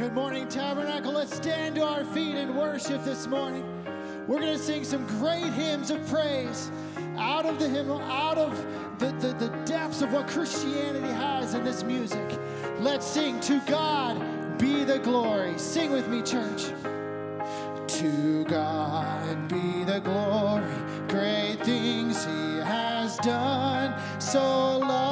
Good morning, Tabernacle. Let's stand to our feet and worship this morning. We're going to sing some great hymns of praise out of the hymnal, out of the, the, the depths of what Christianity has in this music. Let's sing, To God be the glory. Sing with me, church. To God be the glory, great things He has done. So love.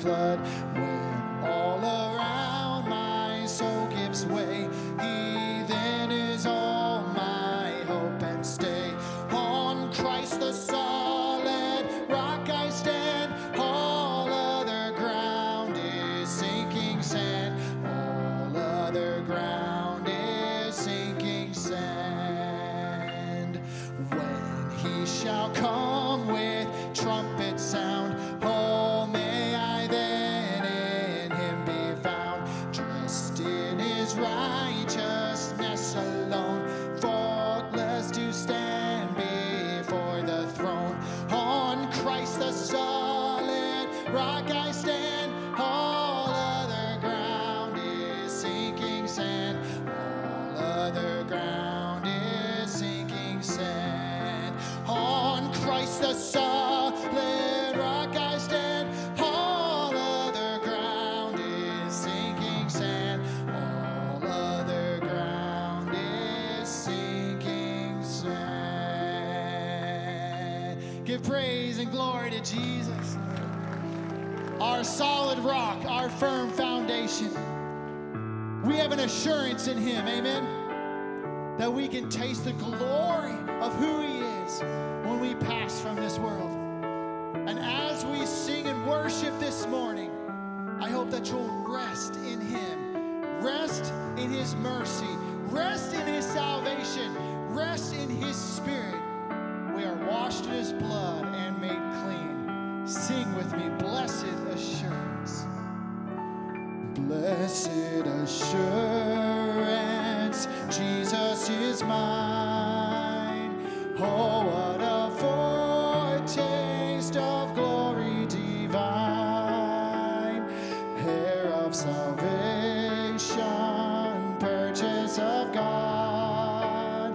flood. When an assurance in Him, amen, that we can taste the glory of who He is when we pass from this world. And as we sing and worship this morning, I hope that you'll rest in Him, rest in His mercy, rest in His salvation, rest in His Spirit. We are washed in His blood and made clean. Sing with me, blessed assurance. Blessed assurance, Oh, what a foretaste of glory divine, heir of salvation, purchase of God,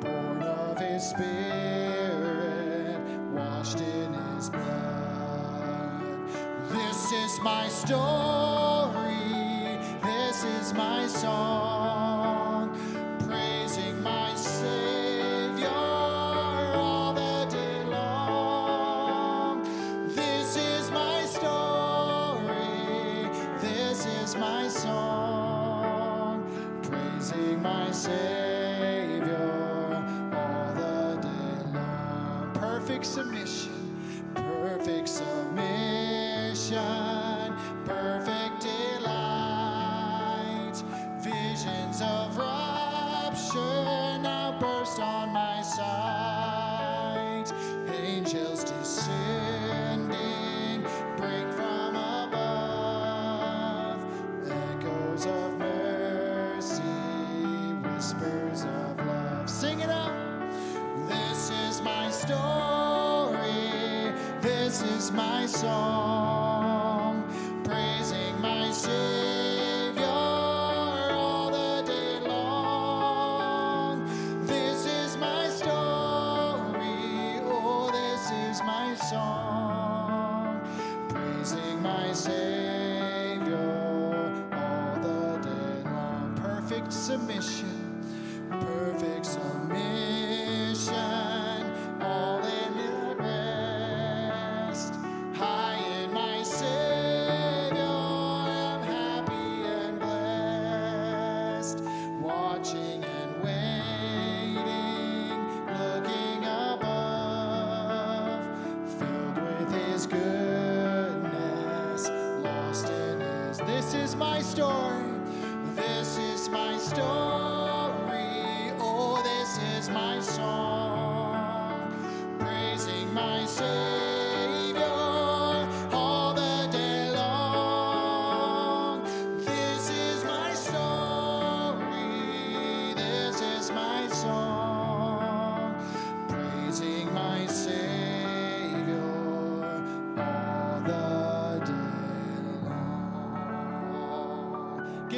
born of His Spirit, washed in His blood. This is my story. Praising is my song. Praising my Savior all the day long. This is my story. Oh, this is my song. Praising my Savior all the day long. Perfect submission. My story.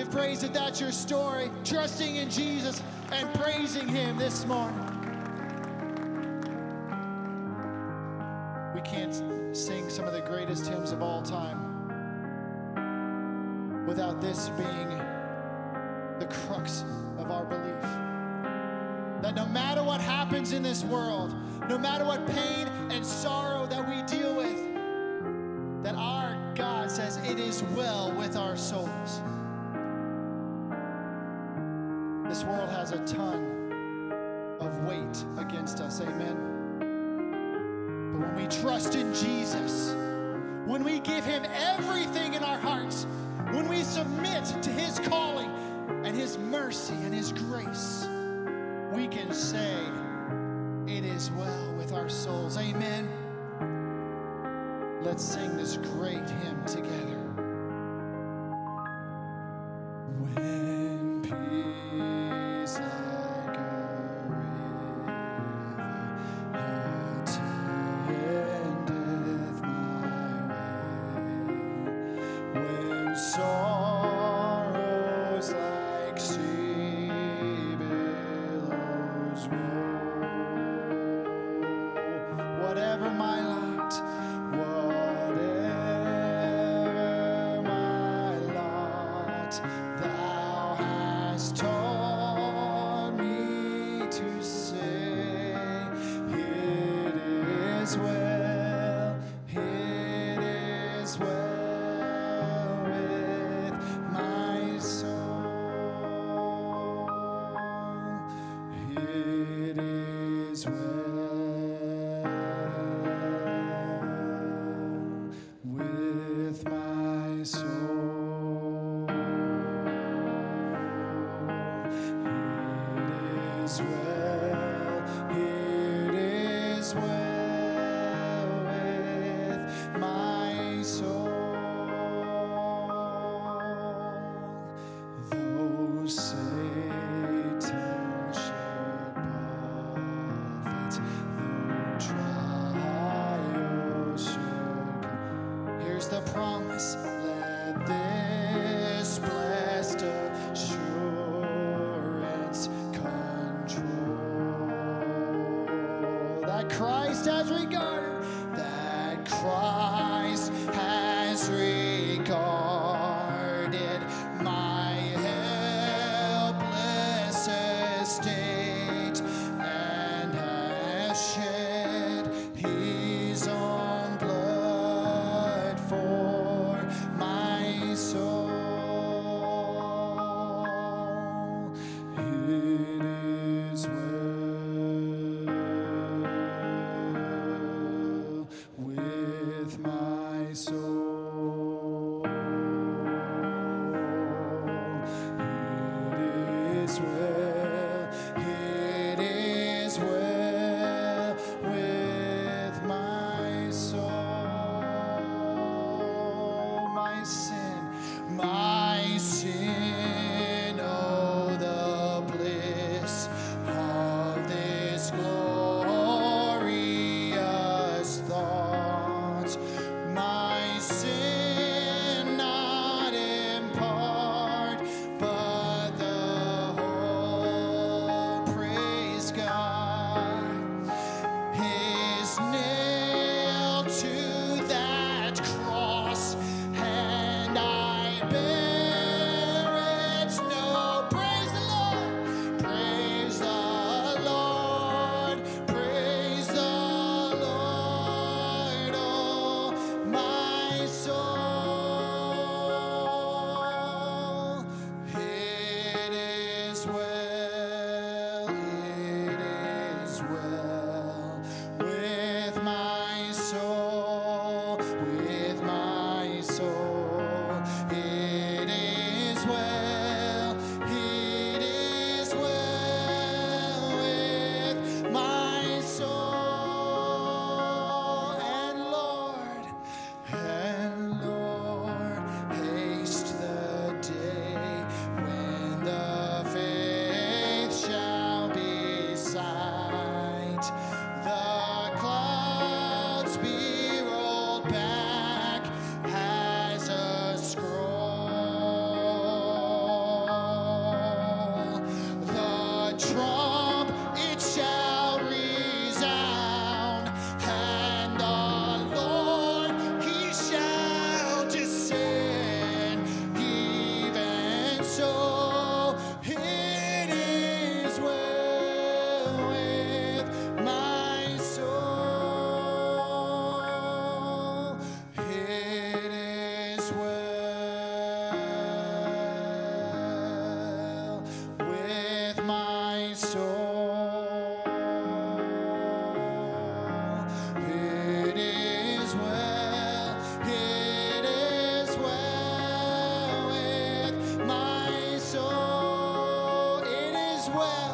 Praise if that's your story. Trusting in Jesus and praising Him this morning. We can't sing some of the greatest hymns of all time without this being the crux of our belief. That no matter what happens in this world, no matter what pain and sorrow that we deal with, that our God says it is well with our souls. Weight against us, amen. But when we trust in Jesus, when we give Him everything in our hearts, when we submit to His calling and His mercy and His grace, we can say, it is well with our souls. Amen. Let's sing this great hymn together. My somewhere.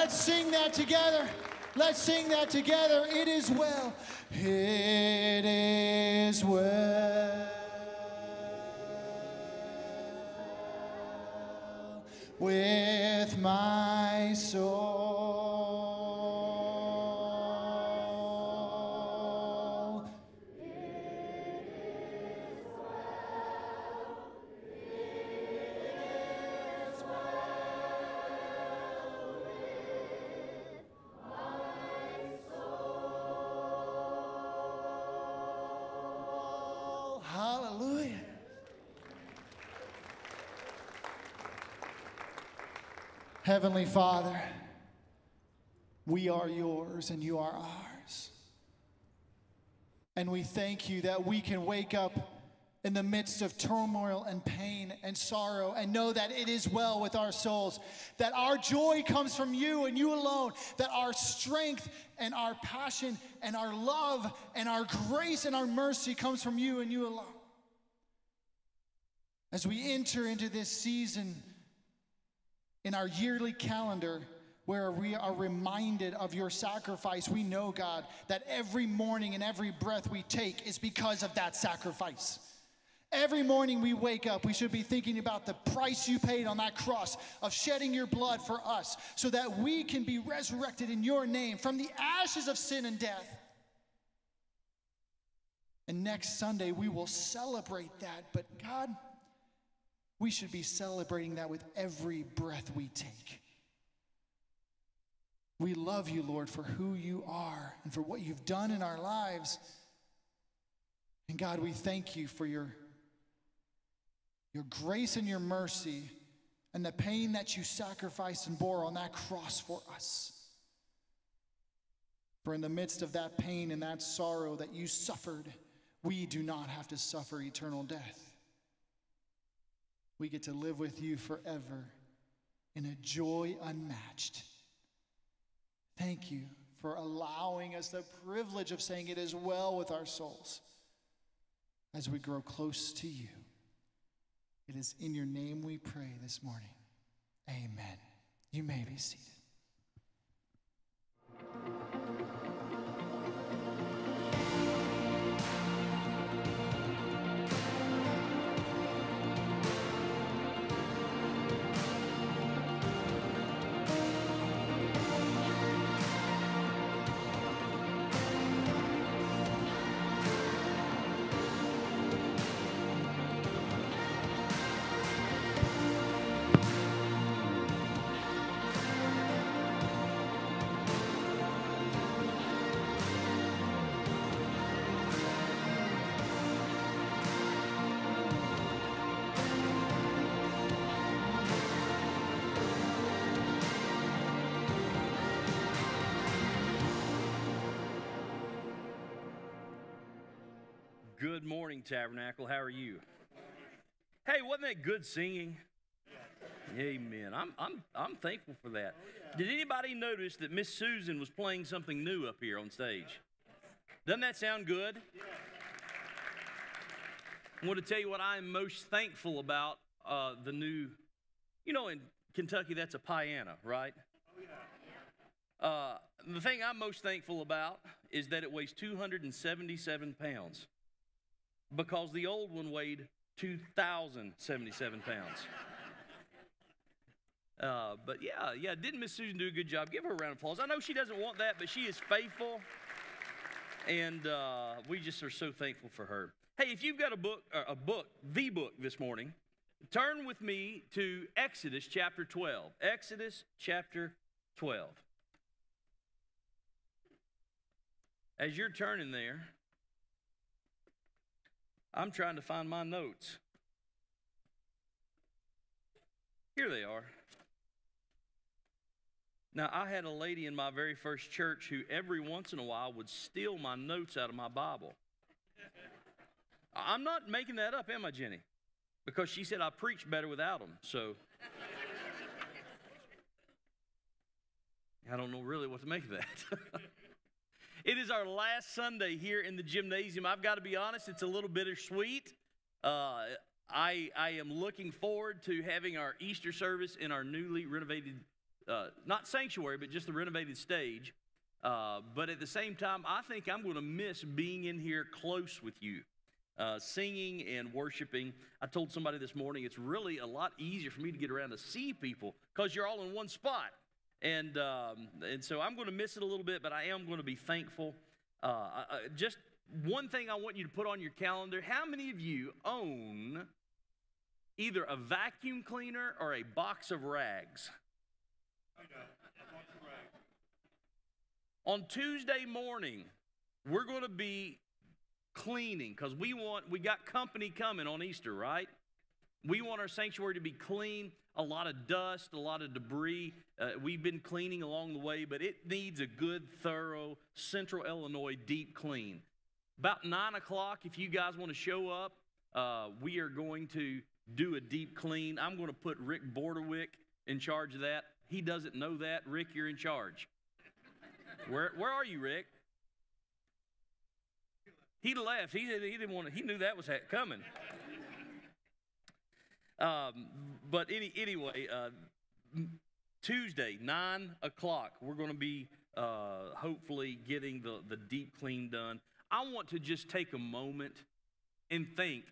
Let's sing that together. Let's sing that together. It is well. It is well. Heavenly Father, we are yours and you are ours. And we thank you that we can wake up in the midst of turmoil and pain and sorrow and know that it is well with our souls, that our joy comes from you and you alone, that our strength and our passion and our love and our grace and our mercy comes from you and you alone. As we enter into this season in our yearly calendar where we are reminded of your sacrifice, we know, God, that every morning and every breath we take is because of that sacrifice. Every morning we wake up, we should be thinking about the price you paid on that cross of shedding your blood for us so that we can be resurrected in your name from the ashes of sin and death. And next Sunday we will celebrate that. But God, we should be celebrating that with every breath we take. We love you, Lord, for who you are and for what you've done in our lives. And God, we thank you for your, your grace and your mercy and the pain that you sacrificed and bore on that cross for us. For in the midst of that pain and that sorrow that you suffered, we do not have to suffer eternal death. We get to live with you forever in a joy unmatched. Thank you for allowing us the privilege of saying it is well with our souls as we grow close to you. It is in your name we pray this morning. Amen. You may be seated. Morning, Tabernacle. How are you? Hey, wasn't that good singing? Amen. I'm, I'm, I'm thankful for that. Did anybody notice that Miss Susan was playing something new up here on stage? Doesn't that sound good? I want to tell you what I am most thankful about uh, the new, you know, in Kentucky, that's a piano, right? Uh, the thing I'm most thankful about is that it weighs 277 pounds because the old one weighed 2,077 pounds. Uh, but yeah, yeah, didn't Miss Susan do a good job? Give her a round of applause. I know she doesn't want that, but she is faithful, and uh, we just are so thankful for her. Hey, if you've got a book, uh, a book, the book this morning, turn with me to Exodus chapter 12. Exodus chapter 12. As you're turning there, I'm trying to find my notes. Here they are. Now, I had a lady in my very first church who every once in a while would steal my notes out of my Bible. I'm not making that up, am I, Jenny? Because she said I preach better without them. So I don't know really what to make of that. It is our last Sunday here in the gymnasium. I've got to be honest, it's a little bittersweet. Uh, I, I am looking forward to having our Easter service in our newly renovated uh, not sanctuary, but just the renovated stage. Uh, but at the same time, I think I'm going to miss being in here close with you, uh, singing and worshiping. I told somebody this morning it's really a lot easier for me to get around to see people because you're all in one spot. And, um, and so I'm going to miss it a little bit, but I am going to be thankful. Uh, just one thing I want you to put on your calendar how many of you own either a vacuum cleaner or a box of rags? On Tuesday morning, we're going to be cleaning because we want we got company coming on Easter, right? We want our sanctuary to be clean, a lot of dust, a lot of debris. Uh, we've been cleaning along the way, but it needs a good, thorough Central Illinois deep clean. About nine o'clock, if you guys want to show up, uh, we are going to do a deep clean. I'm going to put Rick Borderwick in charge of that. He doesn't know that. Rick, you're in charge. Where, where are you, Rick? He left. He, he didn't want to, he knew that was coming. Um, but any, anyway, uh, Tuesday, 9 o'clock, we're going to be uh, hopefully getting the, the deep clean done. I want to just take a moment and thank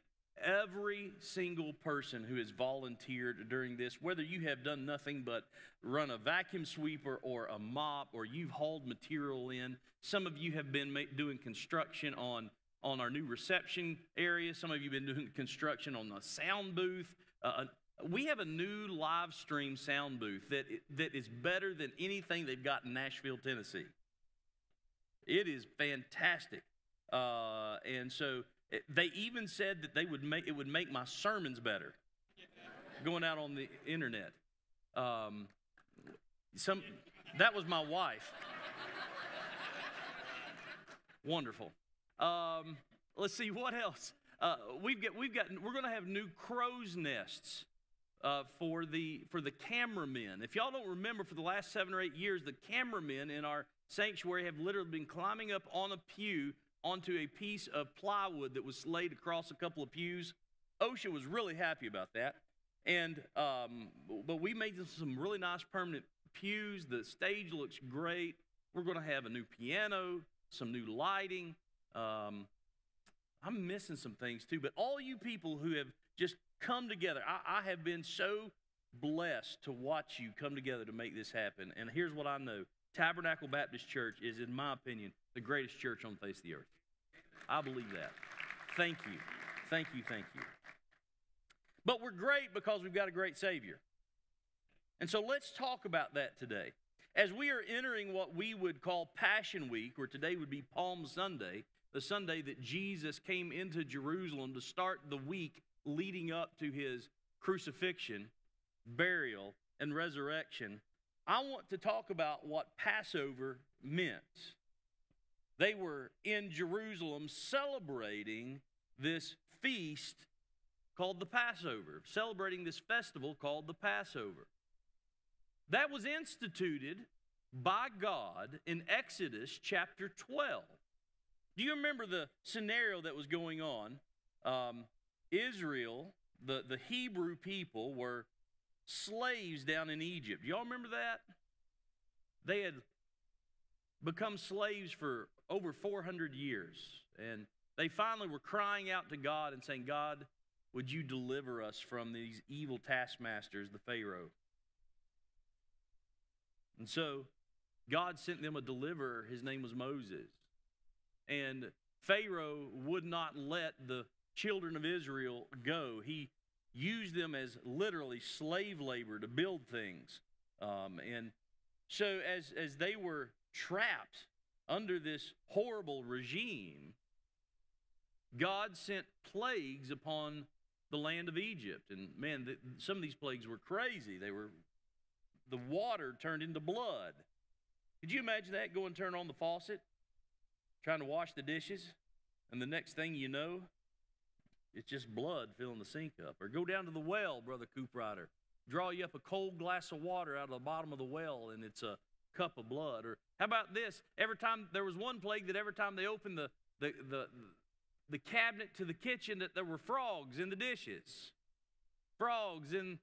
every single person who has volunteered during this, whether you have done nothing but run a vacuum sweeper or a mop or you've hauled material in. Some of you have been doing construction on, on our new reception area. Some of you have been doing construction on the sound booth. Uh, we have a new live stream sound booth that, that is better than anything they've got in Nashville, Tennessee. It is fantastic. Uh, and so they even said that they would make it would make my sermons better going out on the internet. Um, some that was my wife. Wonderful. Um, let's see what else. Uh, we've got we've got we're going to have new crow's nests uh, for the for the cameramen. If y'all don't remember, for the last seven or eight years, the cameramen in our sanctuary have literally been climbing up on a pew onto a piece of plywood that was laid across a couple of pews. OSHA was really happy about that. And, um, but we made some really nice permanent pews. The stage looks great. We're going to have a new piano, some new lighting. Um, I'm missing some things too, but all you people who have just come together, I, I have been so blessed to watch you come together to make this happen. And here's what I know Tabernacle Baptist Church is, in my opinion, the greatest church on the face of the earth. I believe that. Thank you. Thank you. Thank you. But we're great because we've got a great Savior. And so let's talk about that today. As we are entering what we would call Passion Week, or today would be Palm Sunday, the Sunday that Jesus came into Jerusalem to start the week leading up to his crucifixion, burial, and resurrection, I want to talk about what Passover meant. They were in Jerusalem celebrating this feast called the Passover, celebrating this festival called the Passover. That was instituted by God in Exodus chapter 12. Do you remember the scenario that was going on? Um, Israel, the, the Hebrew people, were slaves down in Egypt. Y'all remember that? They had become slaves for over 400 years. And they finally were crying out to God and saying, God, would you deliver us from these evil taskmasters, the Pharaoh? And so God sent them a deliverer. His name was Moses. And Pharaoh would not let the children of Israel go. He used them as literally slave labor to build things. Um, and so as, as they were trapped under this horrible regime, God sent plagues upon the land of Egypt. And man, the, some of these plagues were crazy. They were, the water turned into blood. Could you imagine that? Go and turn on the faucet, trying to wash the dishes, and the next thing you know, it's just blood filling the sink up. Or go down to the well, Brother Cooprider. Draw you up a cold glass of water out of the bottom of the well, and it's a cup of blood. Or how about this? Every time there was one plague that every time they opened the, the, the, the cabinet to the kitchen, that there were frogs in the dishes, frogs in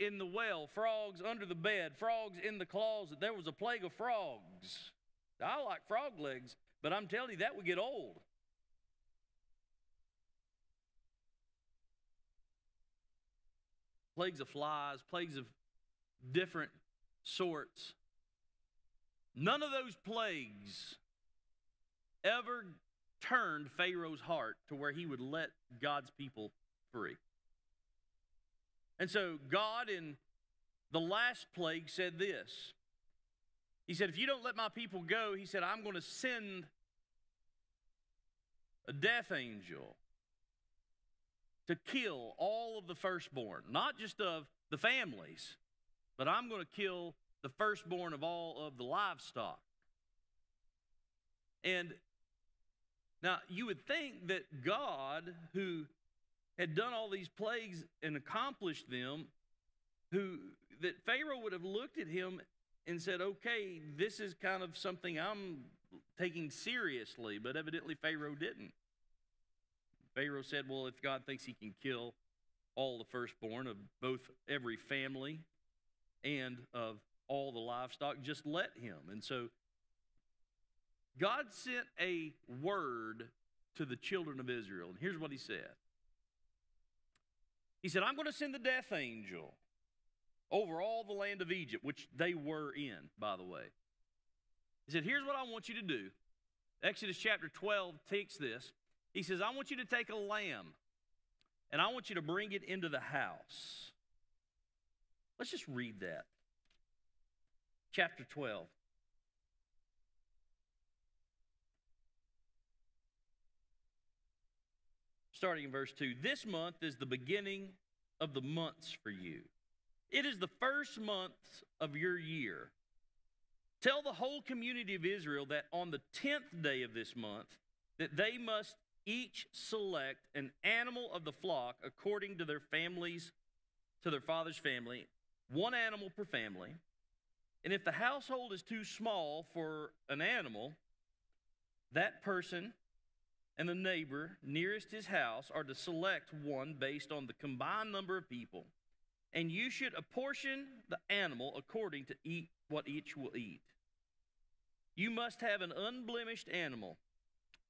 in the well, frogs under the bed, frogs in the closet. There was a plague of frogs. I like frog legs, but I'm telling you, that would get old. Plagues of flies, plagues of different sorts. None of those plagues ever turned Pharaoh's heart to where he would let God's people free. And so God in the last plague said this. He said, If you don't let my people go, he said, I'm going to send a death angel to kill all of the firstborn, not just of the families, but I'm going to kill the firstborn of all of the livestock. And now you would think that God, who had done all these plagues and accomplished them, who that Pharaoh would have looked at him and said, "Okay, this is kind of something I'm taking seriously," but evidently Pharaoh didn't. Pharaoh said, "Well, if God thinks he can kill all the firstborn of both every family and of all the livestock, just let him." And so God sent a word to the children of Israel. And here's what he said He said, I'm going to send the death angel over all the land of Egypt, which they were in, by the way. He said, Here's what I want you to do. Exodus chapter 12 takes this. He says, I want you to take a lamb and I want you to bring it into the house. Let's just read that. Chapter 12. starting in verse 2. This month is the beginning of the months for you. It is the first month of your year. Tell the whole community of Israel that on the 10th day of this month that they must each select an animal of the flock according to their families to their father's family, one animal per family. And if the household is too small for an animal, that person and the neighbor nearest his house are to select one based on the combined number of people, and you should apportion the animal according to eat what each will eat. You must have an unblemished animal,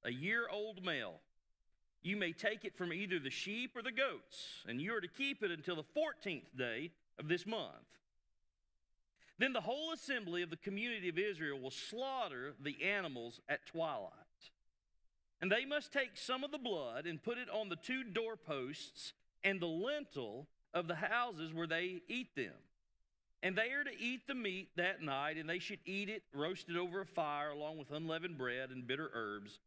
a year old male. You may take it from either the sheep or the goats, and you are to keep it until the 14th day of this month. Then the whole assembly of the community of Israel will slaughter the animals at twilight. And they must take some of the blood and put it on the two doorposts and the lintel of the houses where they eat them. And they are to eat the meat that night, and they should eat it roasted over a fire along with unleavened bread and bitter herbs.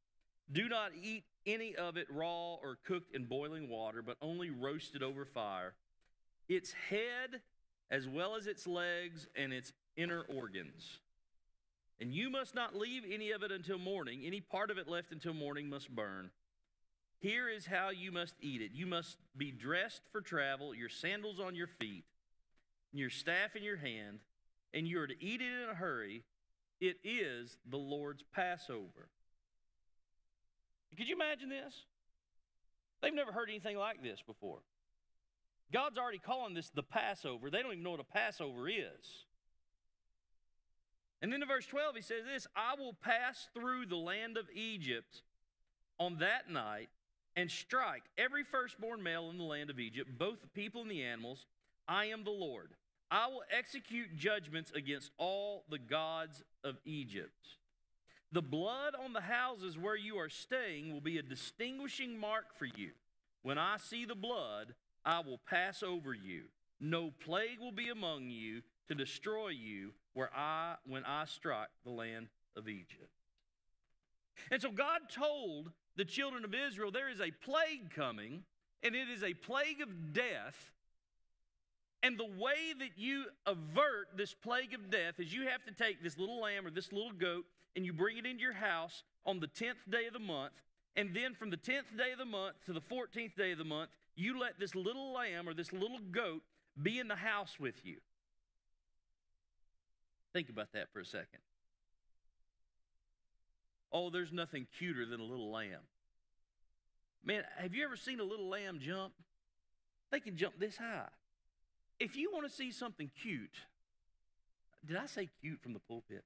Do not eat any of it raw or cooked in boiling water, but only roasted over fire. Its head, as well as its legs and its inner organs and you must not leave any of it until morning. Any part of it left until morning must burn. Here is how you must eat it. You must be dressed for travel, your sandals on your feet, your staff in your hand, and you are to eat it in a hurry. It is the Lord's Passover. Could you imagine this? They've never heard anything like this before. God's already calling this the Passover. They don't even know what a Passover is. And then in verse 12, he says this I will pass through the land of Egypt on that night and strike every firstborn male in the land of Egypt, both the people and the animals. I am the Lord. I will execute judgments against all the gods of Egypt. The blood on the houses where you are staying will be a distinguishing mark for you. When I see the blood, I will pass over you. No plague will be among you to destroy you where I when I strike the land of Egypt. And so God told the children of Israel there is a plague coming, and it is a plague of death. And the way that you avert this plague of death is you have to take this little lamb or this little goat and you bring it into your house on the 10th day of the month. And then from the 10th day of the month to the 14th day of the month, you let this little lamb or this little goat be in the house with you. Think about that for a second. Oh, there's nothing cuter than a little lamb. Man, have you ever seen a little lamb jump? They can jump this high. if you want to see something cute, did I say cute from the pulpit?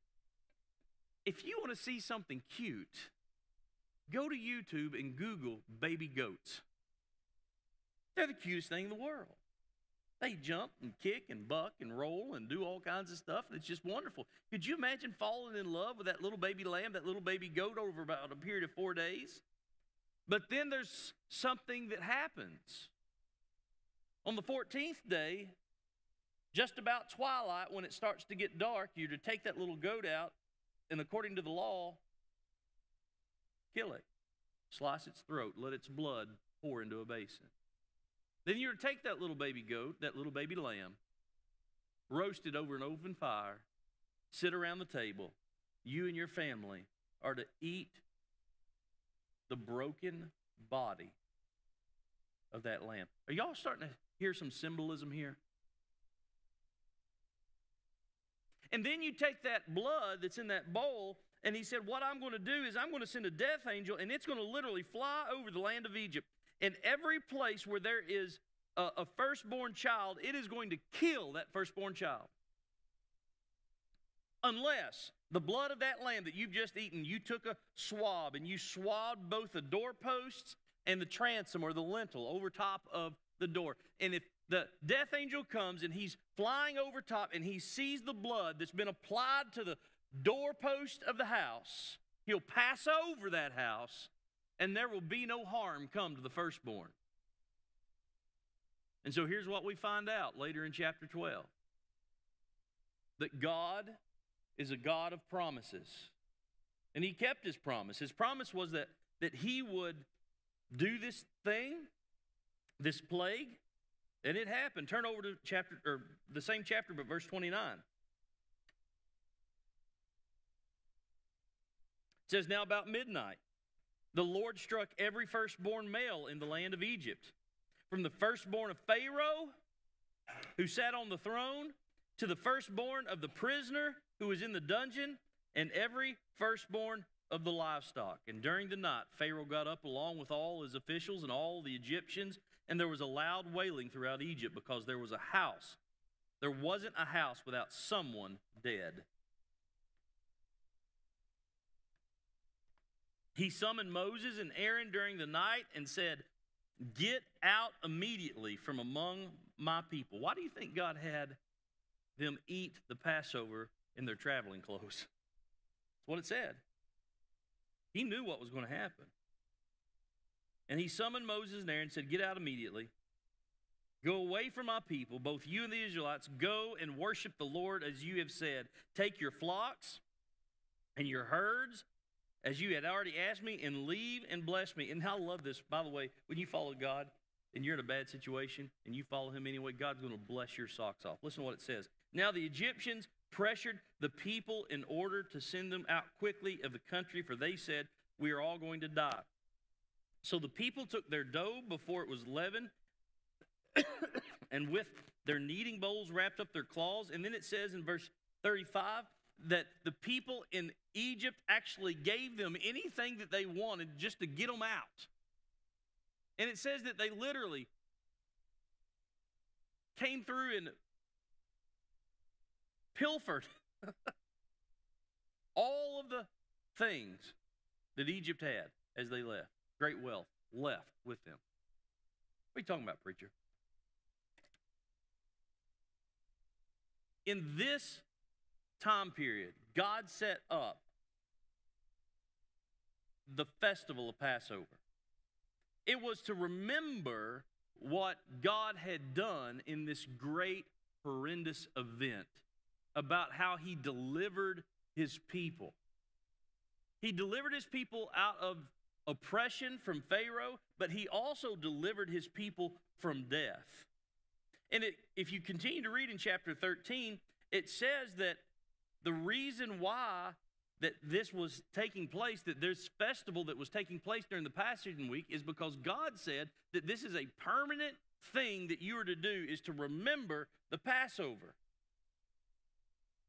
If you want to see something cute, go to YouTube and Google baby goats. They're the cutest thing in the world. They jump and kick and buck and roll and do all kinds of stuff. and It's just wonderful. Could you imagine falling in love with that little baby lamb, that little baby goat over about a period of four days? But then there's something that happens. On the 14th day, just about twilight, when it starts to get dark, you're to take that little goat out and, according to the law, kill it, slice its throat, let its blood pour into a basin. Then you're to take that little baby goat, that little baby lamb, roast it over an open fire, sit around the table. You and your family are to eat the broken body of that lamb. Are y'all starting to hear some symbolism here? And then you take that blood that's in that bowl, and he said, What I'm going to do is I'm going to send a death angel, and it's going to literally fly over the land of Egypt. In every place where there is a, a firstborn child, it is going to kill that firstborn child. Unless the blood of that lamb that you've just eaten, you took a swab and you swabbed both the doorposts and the transom or the lintel over top of the door. And if the death angel comes and he's flying over top and he sees the blood that's been applied to the doorpost of the house, he'll pass over that house and there will be no harm come to the firstborn. And so here's what we find out later in chapter 12 that God is a God of promises. And he kept his promise. His promise was that, that he would do this thing, this plague, and it happened. Turn over to chapter or the same chapter, but verse 29. It says, Now about midnight, the Lord struck every firstborn male in the land of Egypt, from the firstborn of Pharaoh, who sat on the throne, to the firstborn of the prisoner who was in the dungeon, and every firstborn of the livestock. And during the night, Pharaoh got up along with all his officials and all the Egyptians, and there was a loud wailing throughout Egypt because there was a house. There wasn't a house without someone dead. He summoned Moses and Aaron during the night and said, Get out immediately from among my people. Why do you think God had them eat the Passover in their traveling clothes? That's what it said. He knew what was going to happen. And he summoned Moses and Aaron and said, Get out immediately. Go away from my people, both you and the Israelites. Go and worship the Lord as you have said. Take your flocks and your herds as you had already asked me, and leave and bless me. And I love this, by the way, when you follow God and you're in a bad situation and you follow Him anyway, God's going to bless your socks off. Listen to what it says. Now the Egyptians pressured the people in order to send them out quickly of the country, for they said, We are all going to die. So the people took their dough before it was leavened, and with their kneading bowls wrapped up their claws. And then it says in verse 35 that the people in Egypt actually gave them anything that they wanted just to get them out. And it says that they literally came through and pilfered all of the things that Egypt had as they left. Great wealth left with them. What are you talking about, preacher? In this time period, God set up the festival of Passover. It was to remember what God had done in this great, horrendous event about how he delivered his people. He delivered his people out of oppression from Pharaoh, but he also delivered his people from death. And it, if you continue to read in chapter 13, it says that the reason why that this was taking place, that this festival that was taking place during the Passion Week, is because God said that this is a permanent thing that you are to do is to remember the Passover.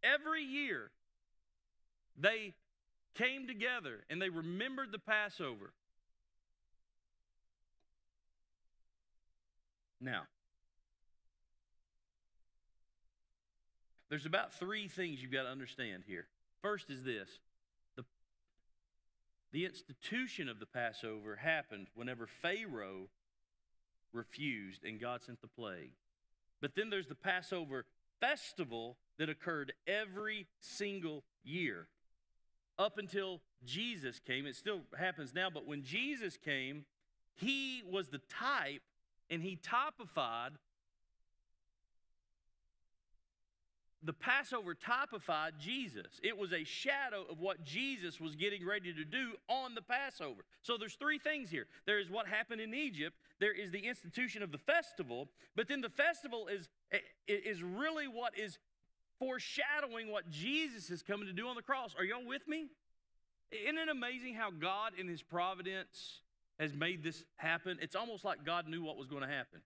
Every year, they came together and they remembered the Passover. Now, there's about three things you've got to understand here. First is this the, the institution of the Passover happened whenever Pharaoh refused and God sent the plague. But then there's the Passover festival that occurred every single year up until Jesus came. It still happens now, but when Jesus came, he was the type and he typified the Passover typified Jesus. It was a shadow of what Jesus was getting ready to do on the Passover. So there's three things here. There is what happened in Egypt, there is the institution of the festival, but then the festival is is really what is foreshadowing what Jesus is coming to do on the cross. Are y'all with me? Isn't it amazing how God in his providence has made this happen? It's almost like God knew what was going to happen.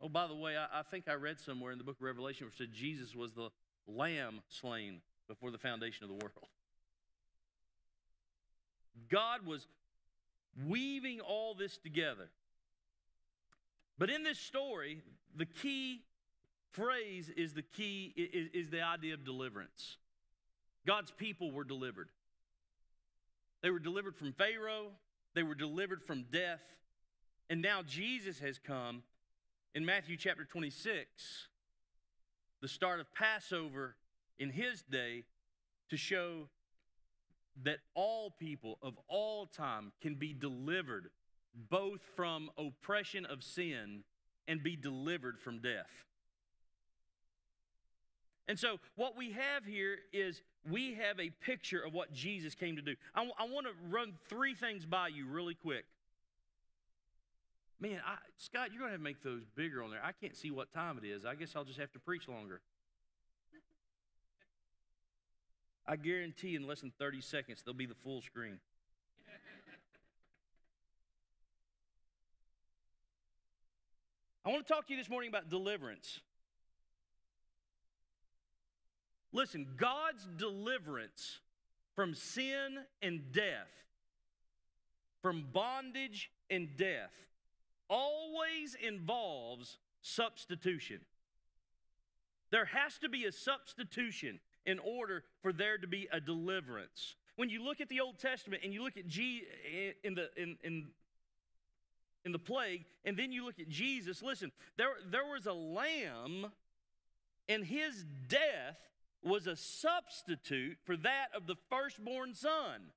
Oh, by the way, I, I, think I read somewhere in the book of Revelation where it said Jesus was the lamb slain before the foundation of the world. God was weaving all this together. But in this story, the key phrase is the key is, is the idea of deliverance. God's people were delivered. They were delivered from Pharaoh, they were delivered from death, and now Jesus has come in Matthew chapter 26, the start of Passover in his day to show that all people of all time can be delivered both from oppression of sin and be delivered from death. And so, what we have here is we have a picture of what Jesus came to do. I, I want to run three things by you really quick. Man, I, Scott, you're going to have to make those bigger on there. I can't see what time it is. I guess I'll just have to preach longer. I guarantee in less than 30 seconds, they'll be the full screen. I want to talk to you this morning about deliverance. Listen, God's deliverance from sin and death, from bondage and death, always involves substitution. There has to be a substitution in order for there to be a deliverance. When you look at the Old Testament and you look at G in the in, in in the plague, and then you look at Jesus, listen, there, there was a lamb, and his death was a substitute for that of the firstborn son.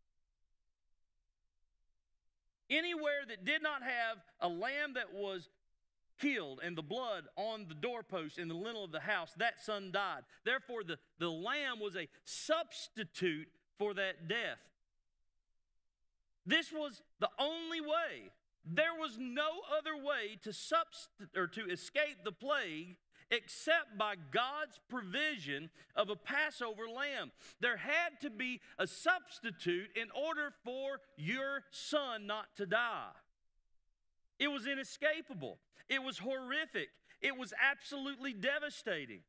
Anywhere that did not have a lamb that was killed and the blood on the doorpost in the lintel of the house, that son died. Therefore, the, the lamb was a substitute for that death. This was the only way. There was no other way to subst- or to escape the plague except by God's provision of a Passover lamb. There had to be a substitute in order for your son not to die. It was inescapable, it was horrific, it was absolutely devastating.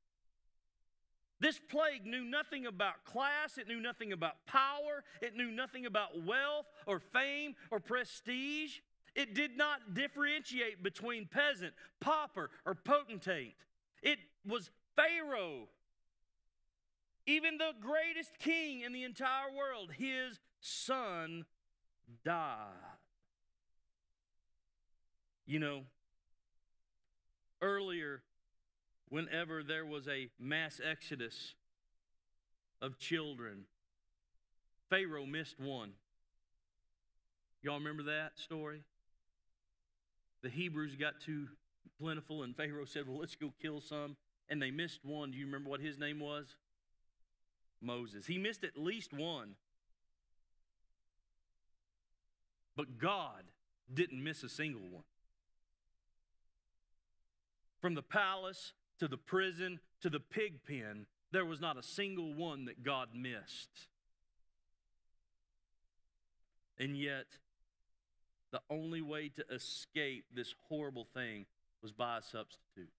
This plague knew nothing about class, it knew nothing about power, it knew nothing about wealth or fame or prestige. It did not differentiate between peasant, pauper, or potentate. It was Pharaoh. Even the greatest king in the entire world, his son died. You know, earlier, whenever there was a mass exodus of children, Pharaoh missed one. Y'all remember that story? The Hebrews got too plentiful, and Pharaoh said, Well, let's go kill some. And they missed one. Do you remember what his name was? Moses. He missed at least one. But God didn't miss a single one. From the palace to the prison to the pig pen, there was not a single one that God missed. And yet, the only way to escape this horrible thing was by a substitute.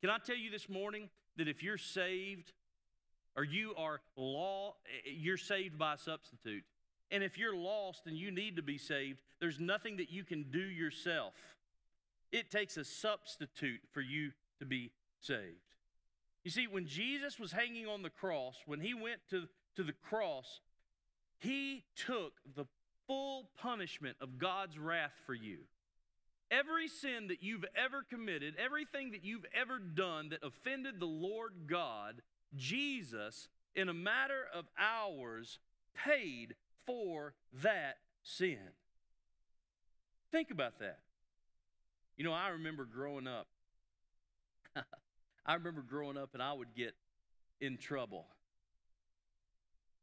Can I tell you this morning that if you're saved or you are law, you're saved by a substitute. And if you're lost and you need to be saved, there's nothing that you can do yourself. It takes a substitute for you to be saved. You see, when Jesus was hanging on the cross, when he went to, to the cross, he took the full punishment of God's wrath for you. Every sin that you've ever committed, everything that you've ever done that offended the Lord God, Jesus, in a matter of hours, paid for that sin. Think about that. You know, I remember growing up. I remember growing up and I would get in trouble.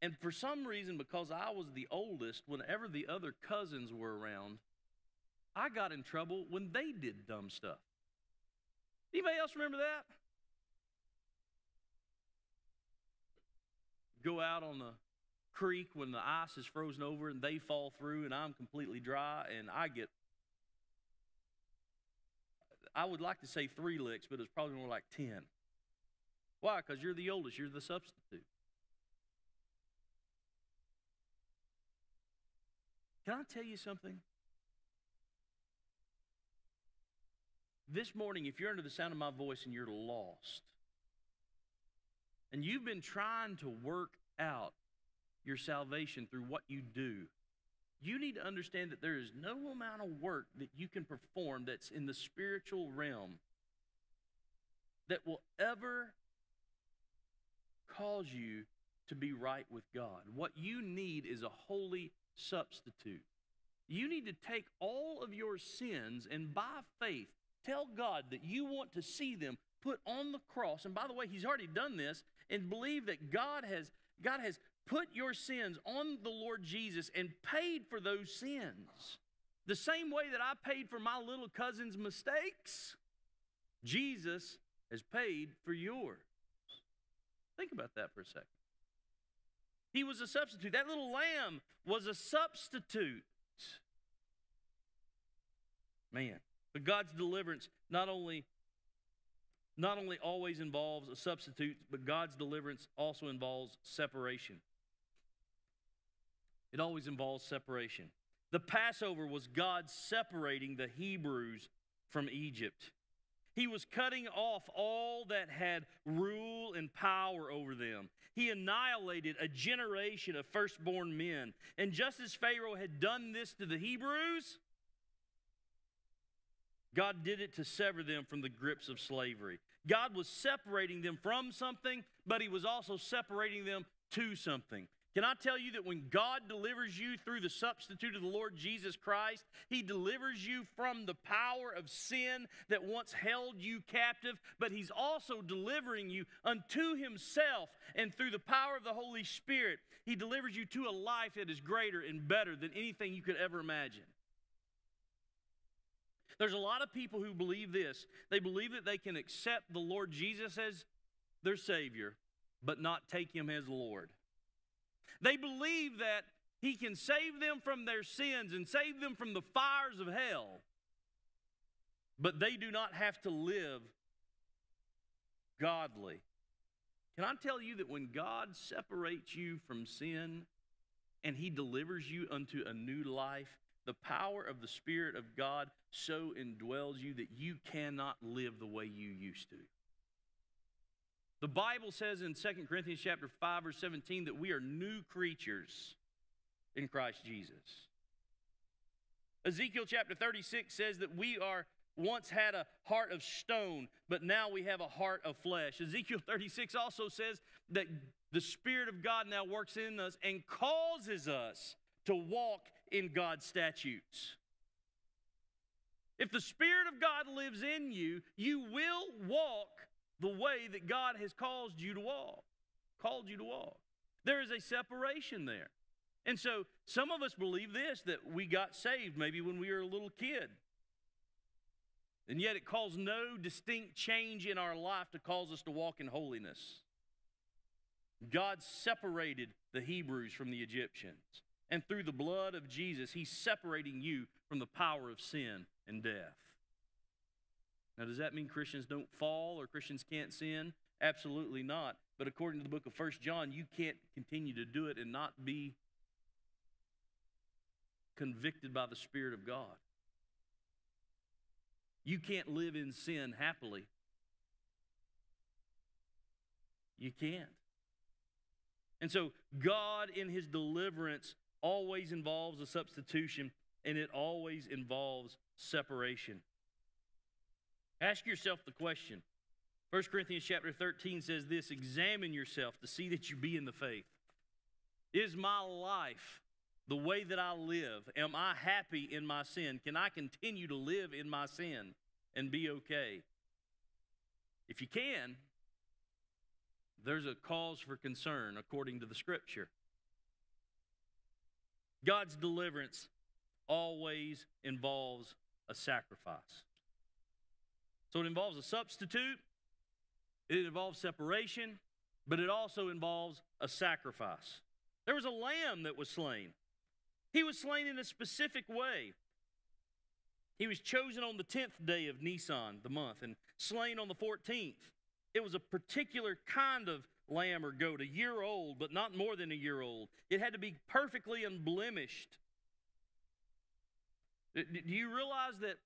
And for some reason, because I was the oldest, whenever the other cousins were around, I got in trouble when they did dumb stuff. Anybody else remember that? Go out on the creek when the ice is frozen over and they fall through and I'm completely dry and I get I would like to say three licks, but it's probably more like 10. Why? Because you're the oldest, you're the substitute. Can I tell you something? This morning, if you're under the sound of my voice and you're lost, and you've been trying to work out your salvation through what you do, you need to understand that there is no amount of work that you can perform that's in the spiritual realm that will ever cause you to be right with God. What you need is a holy substitute. You need to take all of your sins and by faith tell God that you want to see them put on the cross. And by the way, he's already done this and believe that God has God has put your sins on the Lord Jesus and paid for those sins. The same way that I paid for my little cousin's mistakes, Jesus has paid for yours. Think about that for a second. He was a substitute. That little lamb was a substitute. Man, but God's deliverance not only not only always involves a substitute, but God's deliverance also involves separation. It always involves separation. The Passover was God separating the Hebrews from Egypt. He was cutting off all that had rule and power over them. He annihilated a generation of firstborn men. And just as Pharaoh had done this to the Hebrews, God did it to sever them from the grips of slavery. God was separating them from something, but He was also separating them to something. Can I tell you that when God delivers you through the substitute of the Lord Jesus Christ, He delivers you from the power of sin that once held you captive, but He's also delivering you unto Himself and through the power of the Holy Spirit, He delivers you to a life that is greater and better than anything you could ever imagine. There's a lot of people who believe this. They believe that they can accept the Lord Jesus as their Savior, but not take Him as Lord. They believe that He can save them from their sins and save them from the fires of hell, but they do not have to live godly. Can I tell you that when God separates you from sin and He delivers you unto a new life, the power of the Spirit of God so indwells you that you cannot live the way you used to. The Bible says in 2 Corinthians chapter 5 verse 17 that we are new creatures in Christ Jesus. Ezekiel chapter 36 says that we are once had a heart of stone, but now we have a heart of flesh. Ezekiel 36 also says that the Spirit of God now works in us and causes us to walk in God's statutes. If the Spirit of God lives in you, you will walk the way that God has caused you to walk, called you to walk. There is a separation there. And so some of us believe this that we got saved maybe when we were a little kid. And yet it caused no distinct change in our life to cause us to walk in holiness. God separated the Hebrews from the Egyptians. And through the blood of Jesus, He's separating you from the power of sin and death. Now, does that mean Christians don't fall or Christians can't sin? Absolutely not. But according to the book of First John, you can't continue to do it and not be convicted by the Spirit of God. You can't live in sin happily You can't. And so, God in His deliverance always involves a substitution and it always involves separation. Ask yourself the question. 1 Corinthians chapter 13 says this Examine yourself to see that you be in the faith. Is my life the way that I live? Am I happy in my sin? Can I continue to live in my sin and be okay? If you can, there's a cause for concern according to the scripture. God's deliverance always involves a sacrifice. So it involves a substitute, it involves separation, but it also involves a sacrifice. There was a lamb that was slain. He was slain in a specific way. He was chosen on the 10th day of Nisan, the month, and slain on the 14th. It was a particular kind of lamb or goat, a year old, but not more than a year old. It had to be perfectly unblemished. Uh, do you realize that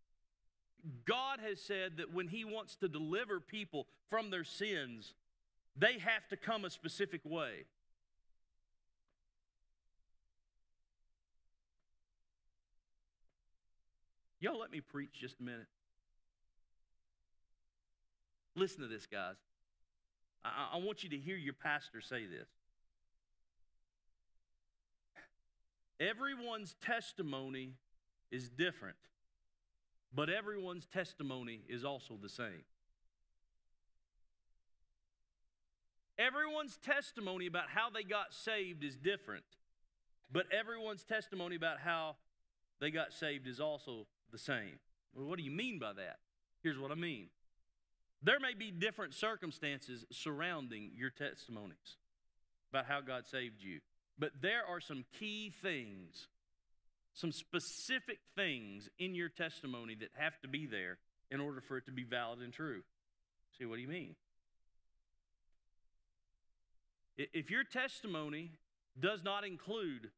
God has said that when He wants to deliver people from their sins, they have to come a specific way? Y'all let me preach just a minute. Listen to this, guys. I, I want you to hear your pastor say this. Everyone's testimony is different, but everyone's testimony is also the same. Everyone's testimony about how they got saved is different, but everyone's testimony about how they got saved is also the same. Well, what do you mean by that? Here's what I mean there may be different circumstances surrounding your testimonies about how God saved you, but there are some key things, some specific things in your testimony that have to be there in order for it to be valid and true. See, what do you mean? If your testimony does not include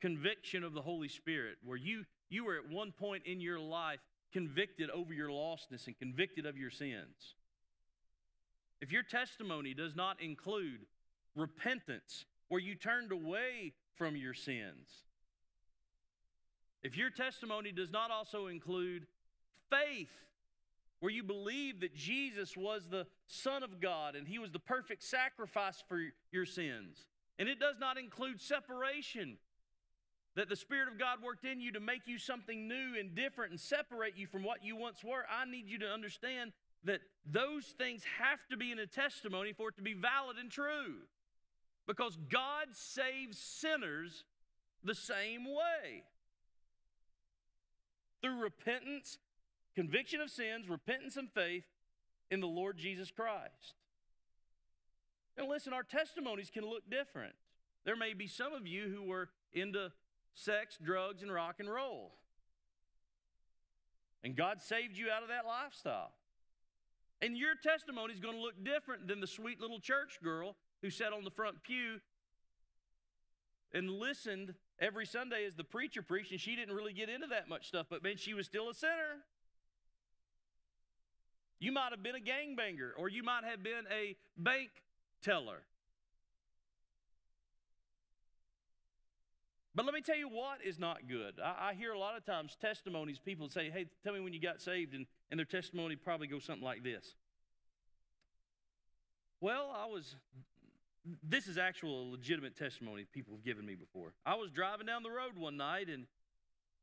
conviction of the Holy Spirit, where you, you were at one point in your life convicted over your lostness and convicted of your sins, if your testimony does not include repentance, where you turned away from your sins, if your testimony does not also include faith, where you believe that Jesus was the Son of God and He was the perfect sacrifice for your sins, and it does not include separation, that the Spirit of God worked in you to make you something new and different and separate you from what you once were, I need you to understand that those things have to be in a testimony for it to be valid and true. Because God saves sinners the same way through repentance, conviction of sins, repentance, and faith in the Lord Jesus Christ. And listen, our testimonies can look different. There may be some of you who were into sex, drugs, and rock and roll. And God saved you out of that lifestyle. And your testimony is going to look different than the sweet little church girl who sat on the front pew and listened every Sunday as the preacher preached, and she didn't really get into that much stuff, but man, she was still a sinner. You might have been a gangbanger, or you might have been a bank teller. But let me tell you what is not good. I, I, hear a lot of times testimonies, people say, Hey, tell me when you got saved, and, and their testimony probably goes something like this. Well, I was, this is actual legitimate testimony people have given me before. I was driving down the road one night, and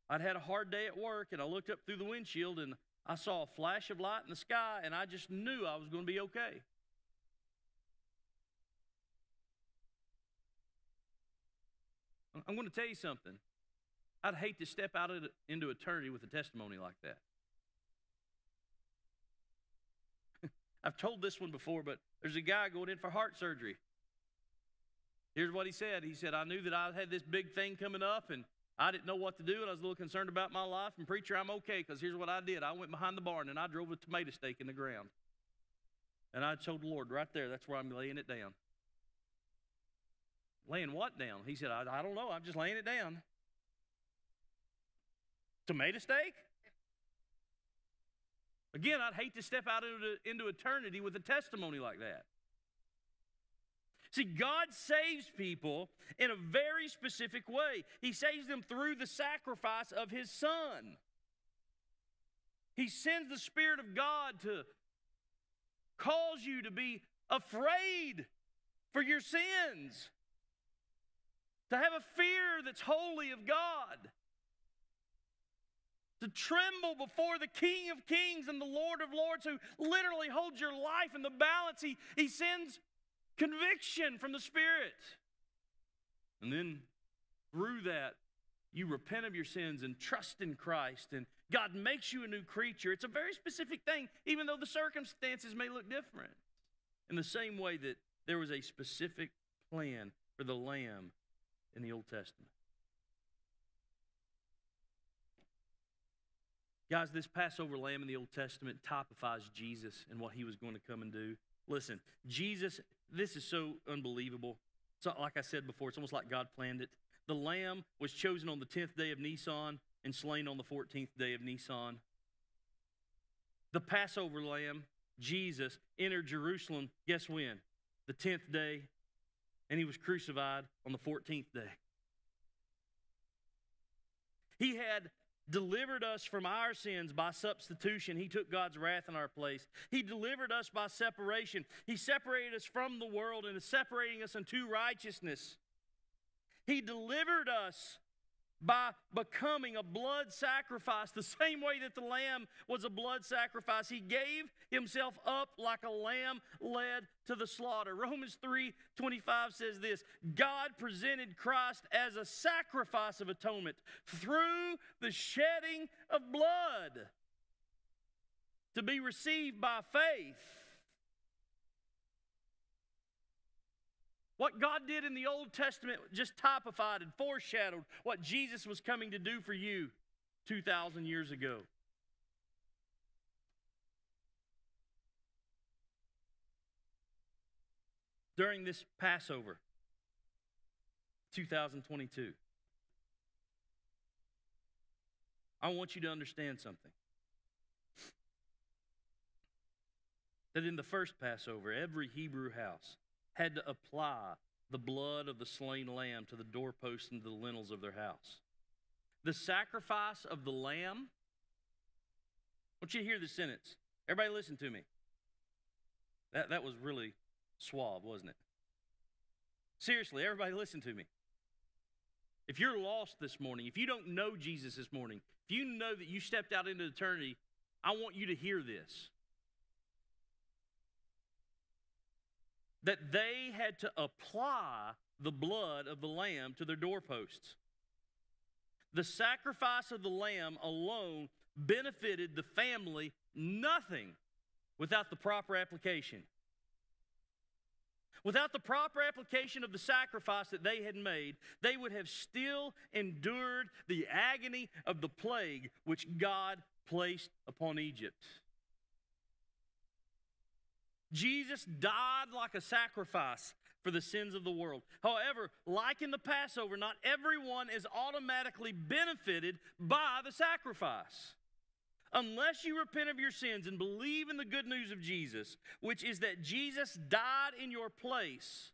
I'd had a hard day at work, and I looked up through the windshield, and I saw a flash of light in the sky, and I just knew I was going to be okay. I'm going to tell you something. I'd hate to step out into eternity with a testimony like that. I've told this one before, but there's a guy going in for heart surgery. Here's what he said. He said, I knew that I had this big thing coming up and I didn't know what to do and I was a little concerned about my life. And, preacher, I'm okay because here's what I did I went behind the barn and I drove a tomato stake in the ground. And I told the Lord, right there, that's where I'm laying it down. Laying what down? He said, I, I don't know. I'm just laying it down. Tomato stake? Again, I'd hate to step out into, into eternity with a testimony like that. See, God saves people in a very specific way. He saves them through the sacrifice of His Son. He sends the Spirit of God to cause you to be afraid for your sins, to have a fear that's holy of God, to tremble before the King of Kings and the Lord of Lords who literally holds your life in the balance. He, he sends conviction from the Spirit. And then through that, you repent of your sins and trust in Christ, and God makes you a new creature. It's a very specific thing, even though the circumstances may look different. In the same way that there was a specific plan for the lamb in the Old Testament. Guys, this Passover lamb in the Old Testament typifies Jesus and what he was going to come and do. Listen, Jesus, this is so unbelievable. So, like I said before, it's almost like God planned it. The lamb was chosen on the 10th day of Nisan and slain on the 14th day of Nisan. The Passover lamb, Jesus, entered Jerusalem, guess when? The 10th day, and he was crucified on the 14th day. He had delivered us from our sins by substitution. He took God's wrath in our place. He delivered us by separation. He separated us from the world and is separating us unto righteousness. He delivered us by becoming a blood sacrifice, the same way that the lamb was a blood sacrifice. He gave himself up like a lamb led to the slaughter. Romans 3 25 says this God presented Christ as a sacrifice of atonement through the shedding of blood to be received by faith. What God did in the Old Testament just typified and foreshadowed what Jesus was coming to do for you 2,000 years ago. During this Passover, 2022, I want you to understand something. That in the first Passover, every Hebrew house had to apply the blood of the slain lamb to the doorposts and the lintels of their house. The sacrifice of the lamb. I want you to hear the sentence. Everybody, listen to me. That, that was really suave, wasn't it? Seriously, everybody, listen to me. If you're lost this morning, if you don't know Jesus this morning, if you know that you stepped out into eternity, I want you to hear this. That they had to apply the blood of the lamb to their doorposts. The sacrifice of the lamb alone benefited the family nothing without the proper application. Without the proper application of the sacrifice that they had made, they would have still endured the agony of the plague which God placed upon Egypt. Jesus died like a sacrifice for the sins of the world. However, like in the Passover, not everyone is automatically benefited by the sacrifice. Unless you repent of your sins and believe in the good news of Jesus, which is that Jesus died in your place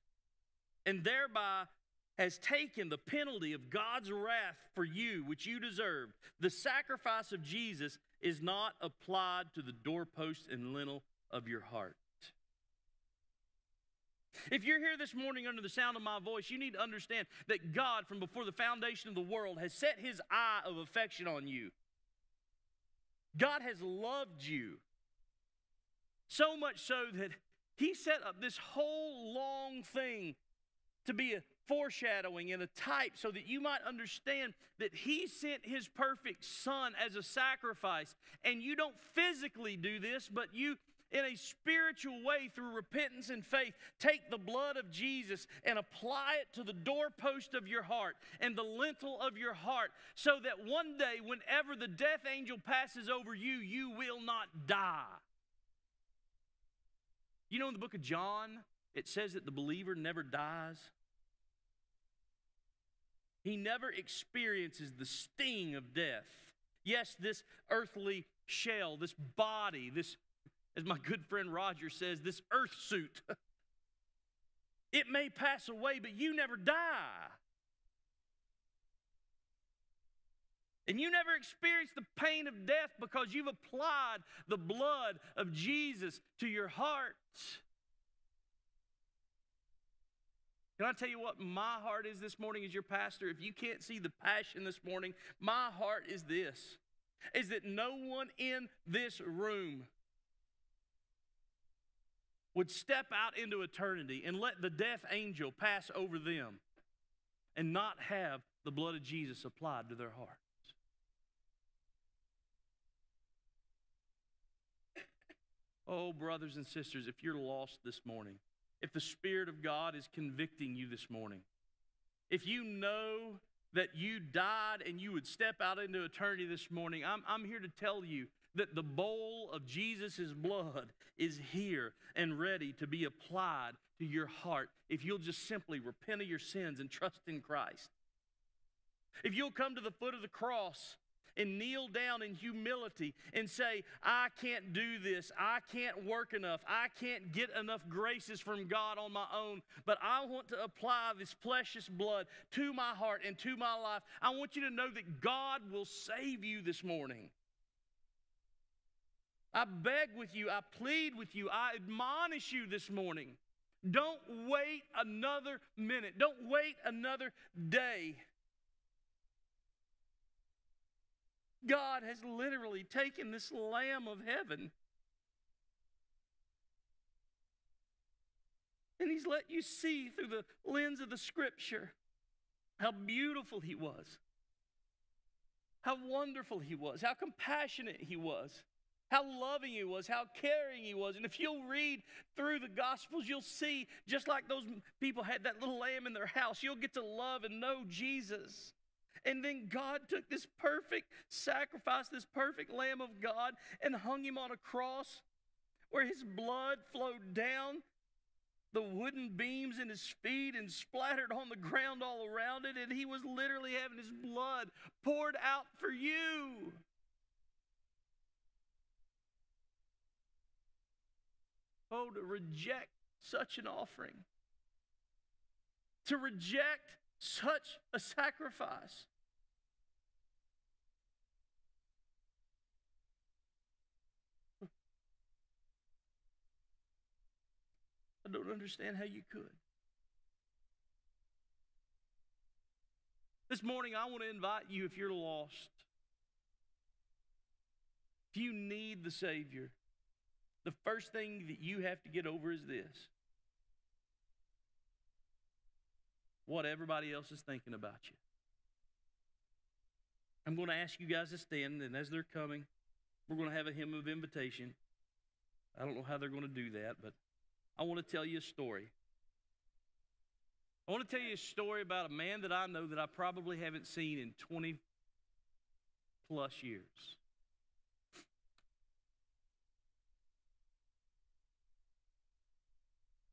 and thereby has taken the penalty of God's wrath for you, which you deserved, the sacrifice of Jesus is not applied to the doorpost and lintel of your heart. If you're here this morning under the sound of my voice, you need to understand that God, from before the foundation of the world, has set his eye of affection on you. God has loved you so much so that he set up this whole long thing to be a foreshadowing and a type so that you might understand that he sent his perfect son as a sacrifice and you don't physically do this but you in a spiritual way through repentance and faith, take the blood of Jesus and apply it to the doorpost of your heart and the lintel of your heart so that one day, whenever the death angel passes over you, you will not die. You know, in the book of John, it says that the believer never dies. He never experiences the sting of death. Yes, this earthly shell, this body, this as my good friend Roger says, this earth suit. It may pass away, but you never die. And you never experience the pain of death because you've applied the blood of Jesus to your heart. Can I tell you what my heart is this morning as your pastor? If you can't see the passion this morning, my heart is this is that no one in this room would step out into eternity and let the death angel pass over them and not have the blood of Jesus applied to their heart. Oh, brothers and sisters, if you're lost this morning, if the Spirit of God is convicting you this morning, if you know that you died and you would step out into eternity this morning, I'm, I'm here to tell you that the bowl of Jesus' blood is here and ready to be applied to your heart if you'll just simply repent of your sins and trust in Christ. If you'll come to the foot of the cross and kneel down in humility and say, I can't do this. I can't work enough. I can't get enough graces from God on my own. But I want to apply this precious blood to my heart and to my life. I want you to know that God will save you this morning. I beg with you, I plead with you, I admonish you this morning. Don't wait another minute. Don't wait another day. God has literally taken this Lamb of heaven and He's let you see through the lens of the Scripture how beautiful He was, how wonderful He was, how compassionate He was. How loving he was, how caring he was. And if you'll read through the Gospels, you'll see just like those people had that little lamb in their house, you'll get to love and know Jesus. And then God took this perfect sacrifice, this perfect Lamb of God, and hung him on a cross where his blood flowed down the wooden beams in his feet and splattered on the ground all around it. And he was literally having his blood poured out for you. Oh, to reject such an offering, to reject such a sacrifice. I don't understand how you could. This morning, I want to invite you if you're lost, if you need the Savior, the first thing that you have to get over is this what everybody else is thinking about you. I'm going to ask you guys to stand, and as they're coming, we're going to have a hymn of invitation. I don't know how they're going to do that, but I want to tell you a story. I want to tell you a story about a man that I know that I probably haven't seen in 20 plus years.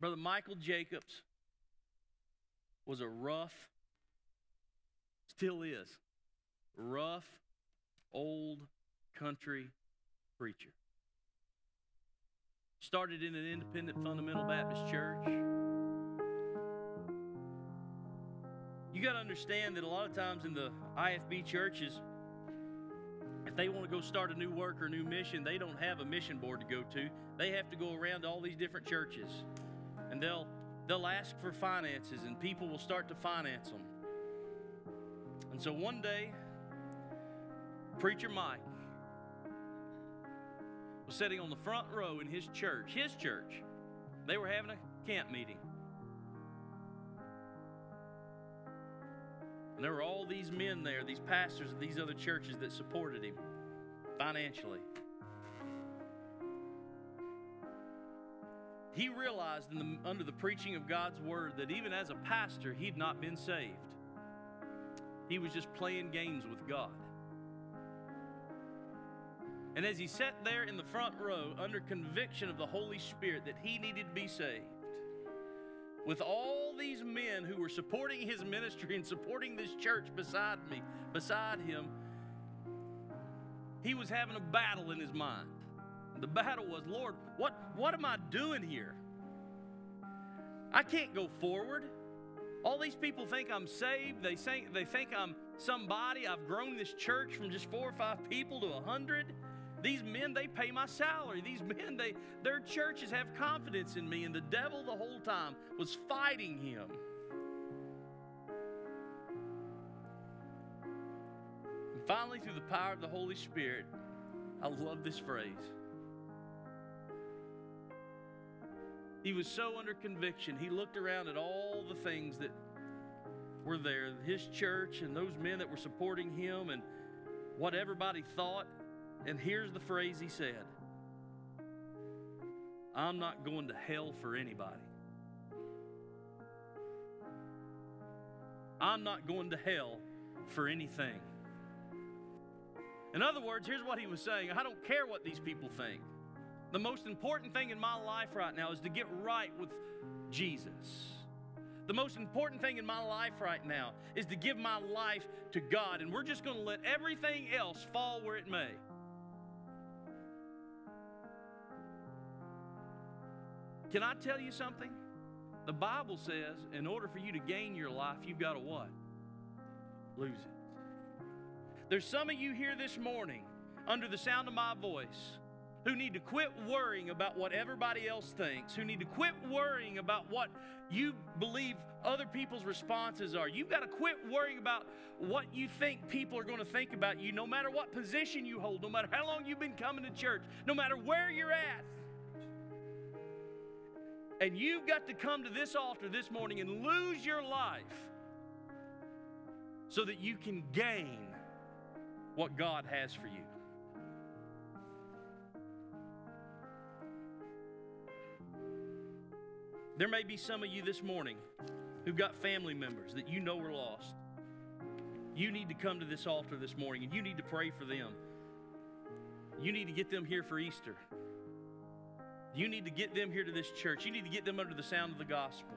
Brother Michael Jacobs was a rough, still is, rough, old country preacher. Started in an independent fundamental Baptist church. You got to understand that a lot of times in the IFB churches, if they want to go start a new work or a new mission, they don't have a mission board to go to. They have to go around to all these different churches. And they'll they'll ask for finances and people will start to finance them. And so one day, Preacher Mike was sitting on the front row in his church, his church. They were having a camp meeting. And there were all these men there, these pastors of these other churches that supported him financially. He realized the, under the preaching of God's word that even as a pastor, he'd not been saved. He was just playing games with God. And as he sat there in the front row under conviction of the Holy Spirit that he needed to be saved, with all these men who were supporting his ministry and supporting this church beside me, beside him, he was having a battle in his mind. The battle was, Lord, what, what am I doing here? I can't go forward. All these people think I'm saved. They think, they think I'm somebody. I've grown this church from just four or five people to a hundred. These men, they pay my salary. These men, they, their churches have confidence in me. And the devil the whole time was fighting him. And finally, through the power of the Holy Spirit, I love this phrase. He was so under conviction, he looked around at all the things that were there his church and those men that were supporting him and what everybody thought. And here's the phrase he said I'm not going to hell for anybody. I'm not going to hell for anything. In other words, here's what he was saying I don't care what these people think. The most important thing in my life right now is to get right with Jesus. The most important thing in my life right now is to give my life to God, and we're just going to let everything else fall where it may. Can I tell you something? The Bible says in order for you to gain your life, you've got to what? Lose it. There's some of you here this morning under the sound of my voice who need to quit worrying about what everybody else thinks, who need to quit worrying about what you believe other people's responses are. You've got to quit worrying about what you think people are going to think about you, no matter what position you hold, no matter how long you've been coming to church, no matter where you're at. And you've got to come to this altar this morning and lose your life so that you can gain what God has for you. There may be some of you this morning who've got family members that you know are lost. You need to come to this altar this morning and you need to pray for them. You need to get them here for Easter. You need to get them here to this church. You need to get them under the sound of the gospel.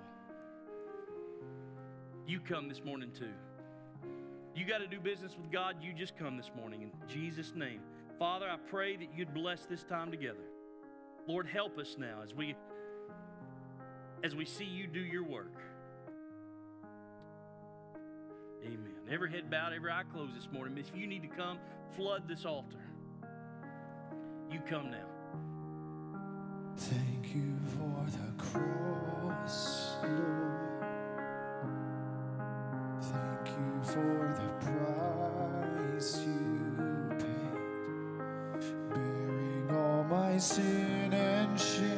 You come this morning too. You got to do business with God, you just come this morning in Jesus' name. Father, I pray that you'd bless this time together. Lord, help us now as we as we see you do your work. Amen. Every head bowed, every eye closed this morning. If you need to come, flood this altar. You come now. Thank you for the cross, Lord. Thank you for the price you paid, bearing all my sin and shame.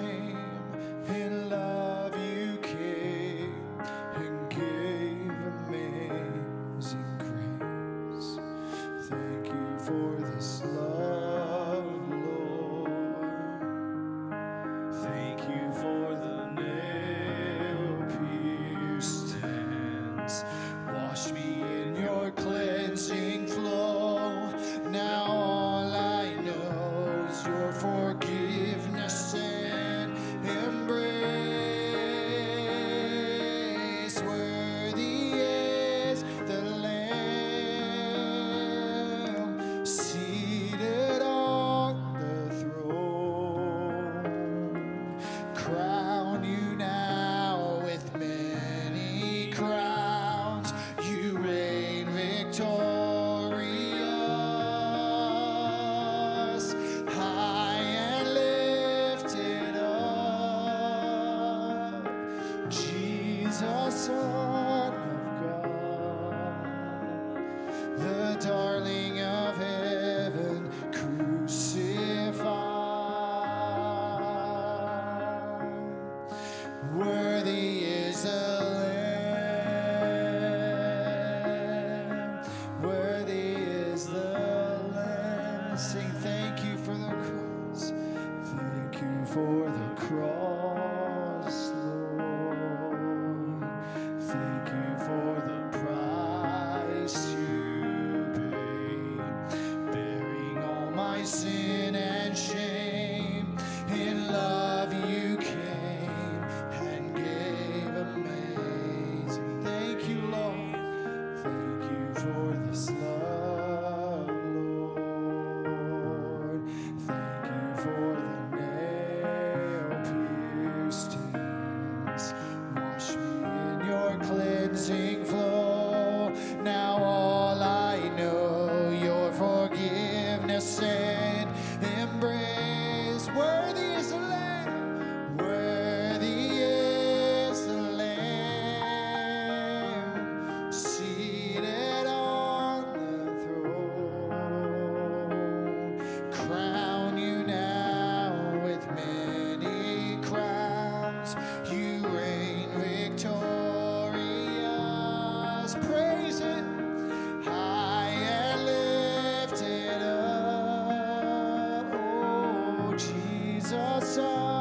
For Jesus.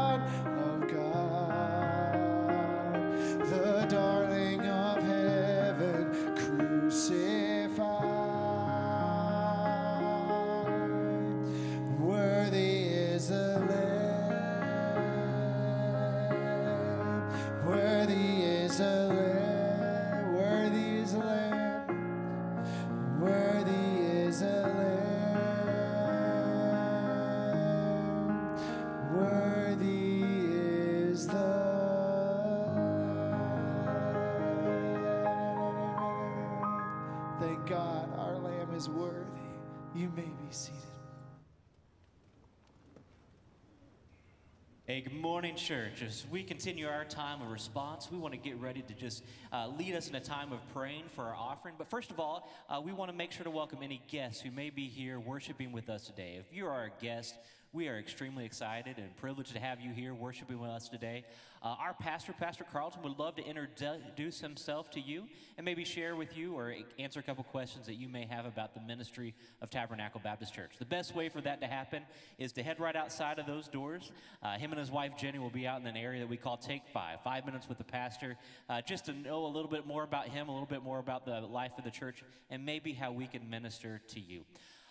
Morning, church. As we continue our time of response, we want to get ready to just uh, lead us in a time of praying for our offering. But first of all, uh, we want to make sure to welcome any guests who may be here worshiping with us today. If you are a guest, we are extremely excited and privileged to have you here worshiping with us today. Uh, our pastor, Pastor Carlton, would love to introduce himself to you and maybe share with you or answer a couple questions that you may have about the ministry of Tabernacle Baptist Church. The best way for that to happen is to head right outside of those doors. Uh, him and his wife Jenny will be out in an area that we call Take Five, five minutes with the pastor, uh, just to know a little bit more about him, a little bit more about the life of the church, and maybe how we can minister to you.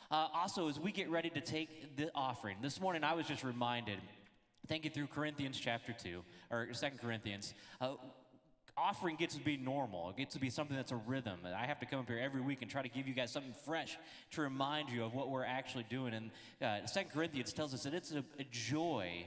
Uh, also, as we get ready to take the offering, this morning I was just reminded, thinking through Corinthians chapter 2, or Second Corinthians, uh, offering gets to be normal. It gets to be something that's a rhythm. I have to come up here every week and try to give you guys something fresh to remind you of what we're actually doing. And uh, Second Corinthians tells us that it's a, a joy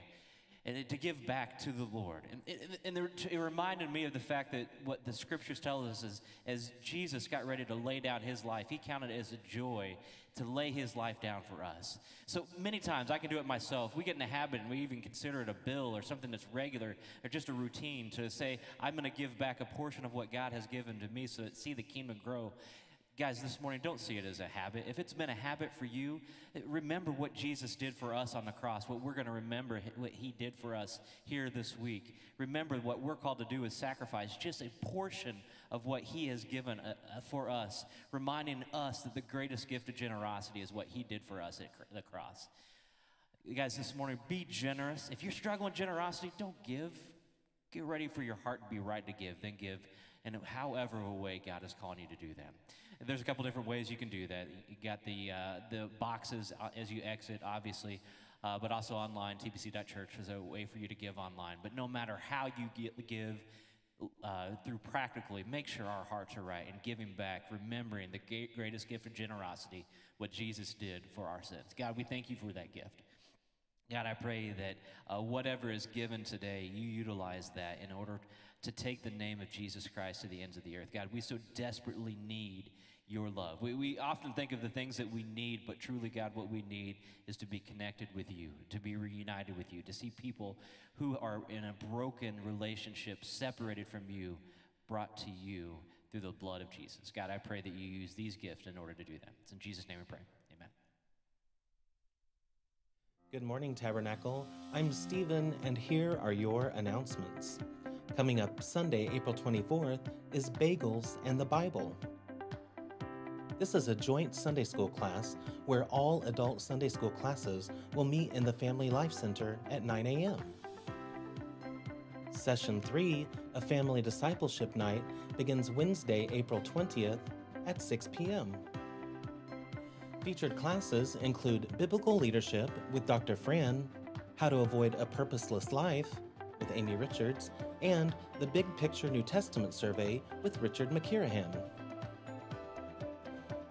and to give back to the Lord. And, and, and, it reminded me of the fact that what the scriptures tell us is as Jesus got ready to lay down his life, he counted it as a joy to lay his life down for us. So many times I can do it myself. We get in a habit and we even consider it a bill or something that's regular or just a routine to say, I'm going to give back a portion of what God has given to me so that see the kingdom grow. Guys, this morning, don't see it as a habit. If it's been a habit for you, remember what Jesus did for us on the cross, what we're going to remember, what he did for us here this week. Remember what we're called to do is sacrifice just a portion of what he has given uh, uh, for us, reminding us that the greatest gift of generosity is what he did for us at the cross. You guys, this morning, be generous. If you're struggling with generosity, don't give. Get ready for your heart to be right to give, then give in however a way God is calling you to do that. There's a couple different ways you can do that. You got the, uh, the boxes uh, as you exit, obviously, uh, but also online, tbc.church is a way for you to give online. But no matter how you get, give, uh, through practically, make sure our hearts are right and giving back, remembering the greatest gift of generosity, what Jesus did for our sins. God, we thank you for that gift. God, I pray that uh, whatever is given today, you utilize that in order to take the name of Jesus Christ to the ends of the earth. God, we so desperately need your love. We, we often think of the things that we need, but truly, God, what we need is to be connected with you, to be reunited with you, to see people who are in a broken relationship, separated from you, brought to you through the blood of Jesus. God, I pray that you use these gifts in order to do that. It's in Jesus' name we pray. Amen. Good morning, Tabernacle. I'm Stephen, and here are your announcements. Coming up Sunday, April 24th, is Bagels and the Bible. This is a joint Sunday school class where all adult Sunday school classes will meet in the Family Life Center at 9 a.m. Session 3, a family discipleship night, begins Wednesday, April 20th at 6 p.m. Featured classes include Biblical Leadership with Dr. Fran, How to Avoid a Purposeless Life with Amy Richards, and the Big Picture New Testament Survey with Richard McKirahan.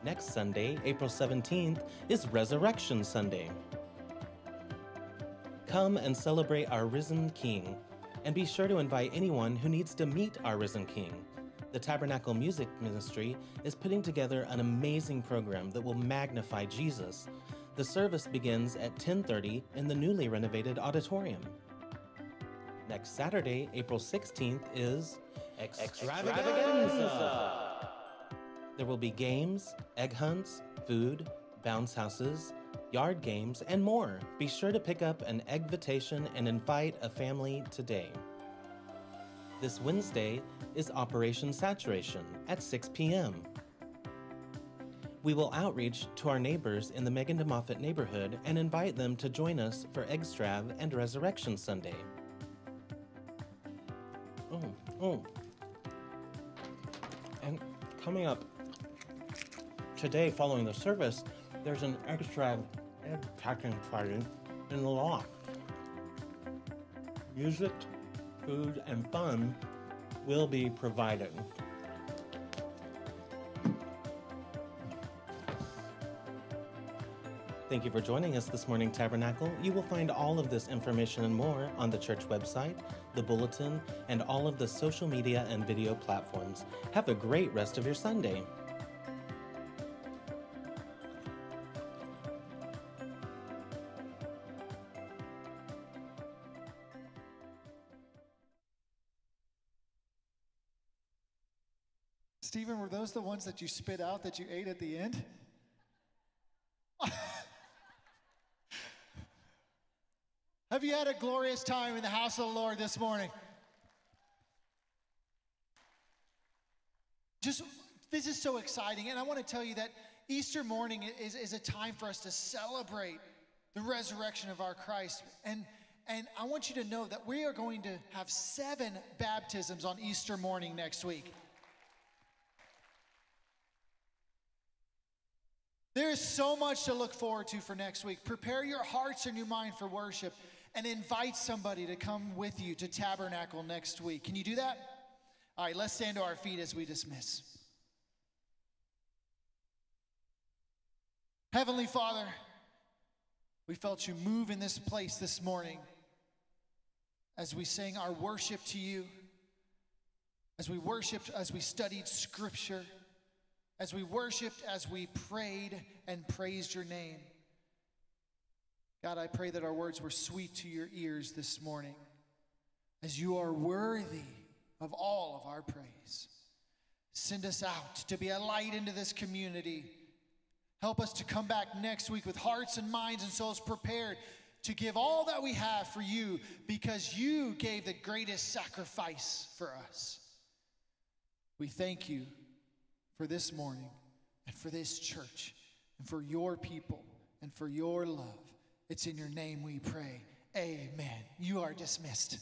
Next Sunday, April 17th, is Resurrection Sunday. Come and celebrate our risen King, and be sure to invite anyone who needs to meet our risen King. The Tabernacle Music Ministry is putting together an amazing program that will magnify Jesus. The service begins at 10:30 in the newly renovated auditorium. Next Saturday, April 16th, is Eggstravaganza. Eggstravaganza. There will be games, egg hunts, food, bounce houses, yard games, and more. Be sure to pick up an eggvitation and invite a family today. This Wednesday is Operation Saturation at 6 p.m. We will outreach to our neighbors in the Megan DeMoffat neighborhood and invite them to join us for Eggstrav and Resurrection Sunday. Oh, oh. And coming up today, following the service, there's an extra packing party in the loft. Music, food, and fun will be provided. Thank you for joining us this morning, Tabernacle. You will find all of this information and more on the church website, the bulletin, and all of the social media and video platforms. Have a great rest of your Sunday. Ones that you spit out that you ate at the end? Have you had a glorious time in the house of the Lord this morning? Just, this is so exciting. And I want to tell you that Easter morning is, is a time for us to celebrate the resurrection of our Christ. And, and I want you to know that we are going to have seven baptisms on Easter morning next week. There is so much to look forward to for next week. Prepare your hearts and your mind for worship and invite somebody to come with you to Tabernacle next week. Can you do that? All right, let's stand to our feet as we dismiss. Heavenly Father, we felt you move in this place this morning as we sang our worship to you, as we worshiped, as we studied scripture, as we worshiped, as we prayed and praised your name. God, I pray that our words were sweet to your ears this morning, as you are worthy of all of our praise. Send us out to be a light into this community. Help us to come back next week with hearts and minds and souls prepared to give all that we have for you because you gave the greatest sacrifice for us. We thank you for this morning and for this church and for your people and for your love. It's in your name we pray. Amen. You are dismissed.